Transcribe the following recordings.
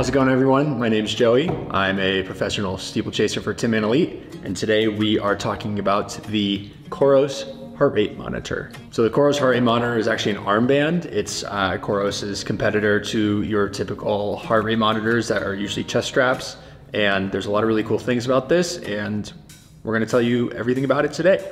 How's it going everyone? My name is Joey. I'm a professional steeplechaser for Tinman Elite, and today we are talking about the Coros heart rate monitor. So the Coros heart rate monitor is actually an armband. It's uh, Coros's competitor to your typical heart rate monitors that are usually chest straps. And there's a lot of really cool things about this, and we're gonna tell you everything about it today.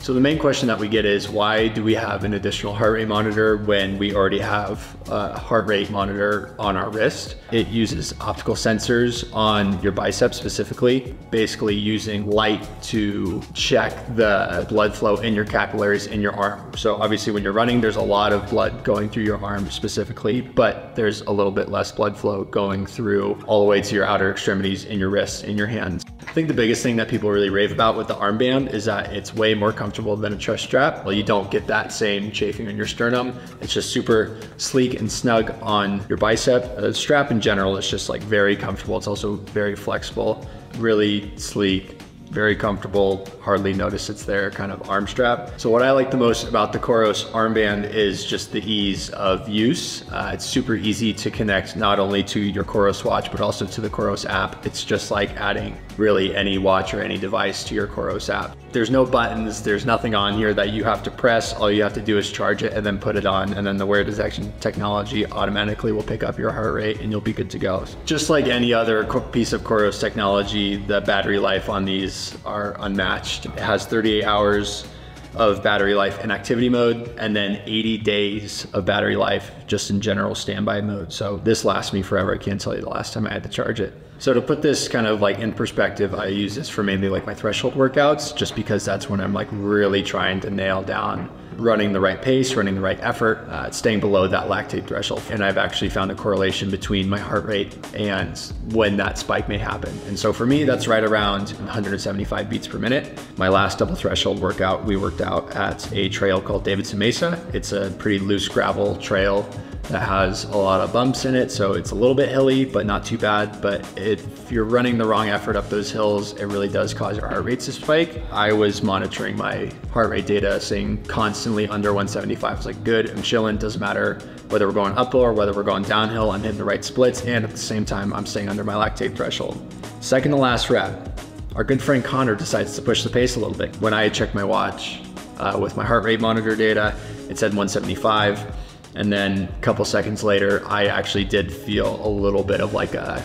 So the main question that we get is why do we have an additional heart rate monitor when we already have a heart rate monitor on our wrist? It uses optical sensors on your bicep specifically, basically using light to check the blood flow in your capillaries in your arm. So obviously when you're running, there's a lot of blood going through your arm specifically, but there's a little bit less blood flow going through all the way to your outer extremities in your wrists, in your hands. I think the biggest thing that people really rave about with the armband is that it's way more comfortable than a chest strap. Well, you don't get that same chafing on your sternum. It's just super sleek and snug on your bicep. The strap in general is just like very comfortable. It's also very flexible, really sleek, very comfortable, hardly notice it's there kind of arm strap. So what I like the most about the Coros armband is just the ease of use. Uh, it's super easy to connect not only to your Coros watch, but also to the Coros app. It's just like adding really any watch or any device to your Coros app. There's no buttons, there's nothing on here that you have to press. All you have to do is charge it and then put it on and then the wear detection technology automatically will pick up your heart rate and you'll be good to go. Just like any other piece of Coros technology, the battery life on these are unmatched. It has 38 hours of battery life in activity mode and then 80 days of battery life just in general standby mode. So this lasts me forever. I can't tell you the last time I had to charge it. So to put this kind of like in perspective, I use this for mainly like my threshold workouts just because that's when I'm like really trying to nail down running the right pace, running the right effort, uh, staying below that lactate threshold. And I've actually found a correlation between my heart rate and when that spike may happen. And so for me, that's right around 175 beats per minute. My last double threshold workout, we worked out at a trail called Davidson Mesa. It's a pretty loose gravel trail that has a lot of bumps in it. So it's a little bit hilly, but not too bad. But if you're running the wrong effort up those hills, it really does cause your heart rate to spike. I was monitoring my heart rate data saying constantly under 175. It's like good, I'm chilling, doesn't matter whether we're going uphill or whether we're going downhill, I'm hitting the right splits. And at the same time, I'm staying under my lactate threshold. Second to last rep, our good friend Connor decides to push the pace a little bit. When I checked my watch uh, with my heart rate monitor data, it said 175. And then a couple seconds later, I actually did feel a little bit of like a,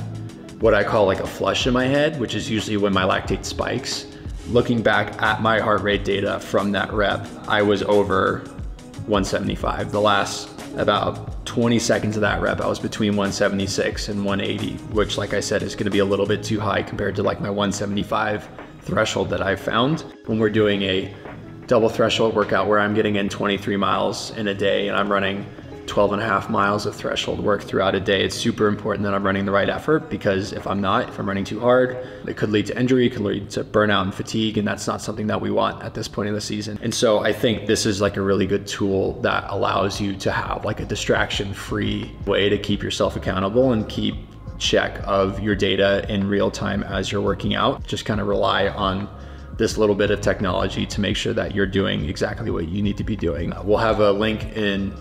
what I call like a flush in my head, which is usually when my lactate spikes. Looking back at my heart rate data from that rep, I was over 175. The last about 20 seconds of that rep, I was between 176 and 180, which like I said, is gonna be a little bit too high compared to like my 175 threshold that I found. When we're doing a double threshold workout where I'm getting in 23 miles in a day and I'm running 12 and a half miles of threshold work throughout a day, it's super important that I'm running the right effort because if I'm not, if I'm running too hard, it could lead to injury, it could lead to burnout and fatigue, and that's not something that we want at this point in the season. And so I think this is like a really good tool that allows you to have like a distraction free way to keep yourself accountable and keep check of your data in real time as you're working out. Just kind of rely on this little bit of technology to make sure that you're doing exactly what you need to be doing. We'll have a link in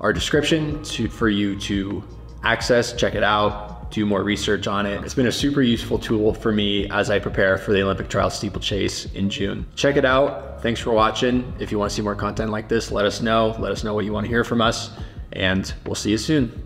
our description to, for you to access, check it out, do more research on it. It's been a super useful tool for me as I prepare for the Olympic trial steeplechase in June. Check it out. Thanks for watching. If you want to see more content like this, let us know. Let us know what you want to hear from us, and we'll see you soon.